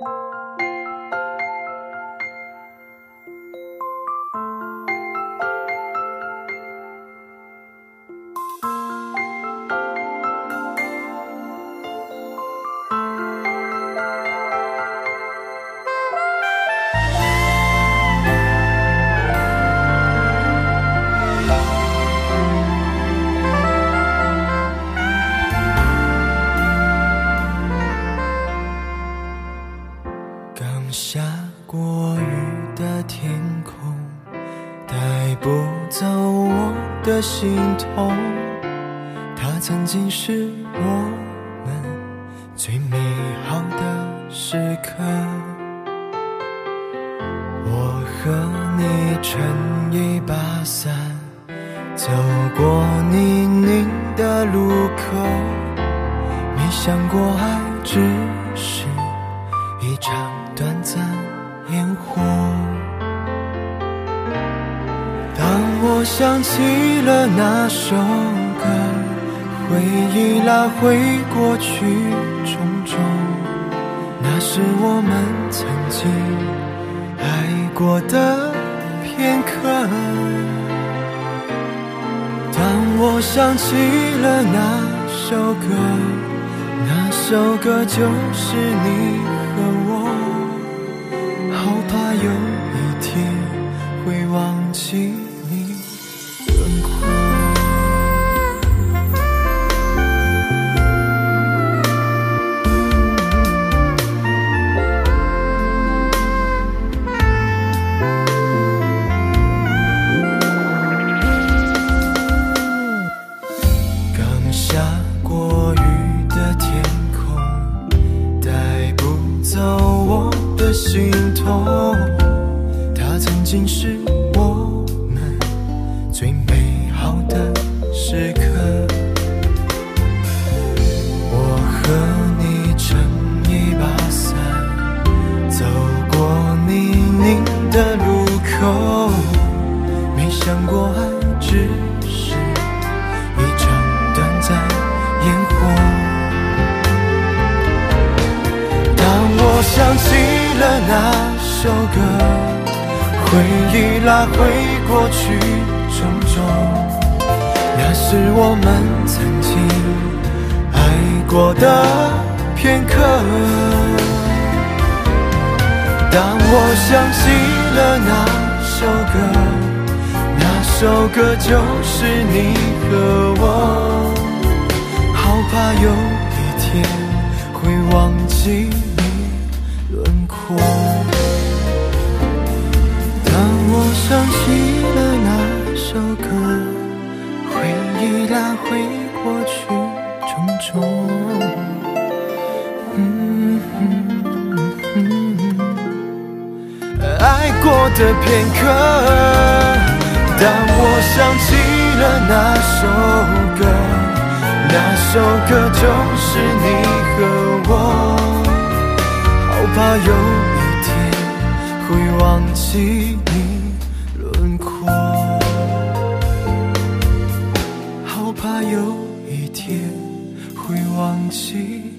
you 刚下过雨的天空，带不走我的心痛。它曾经是我们最美好的时刻。我和你撑一把伞，走过泥泞的路口，没想过爱只是想起了那首歌，回忆拉回过去种种，那是我们曾经爱过的片刻。当我想起了那首歌，那首歌就是你和我，好怕有一天会忘记痛。它曾经是我们最美好的时刻。我和你撑一把伞，走过泥泞的路口，没想过爱只想起了那首歌，回忆拉回过去种种，那是我们曾经爱过的片刻。当我想起了那首歌，那首歌就是你和我，好怕有一天会忘记轮廓。当我想起了那首歌，回忆拉回过去种种。爱过的片刻。当我想起了那首歌，那首歌就是你和我，怕有一天会忘记你轮廓。好怕有一天会忘记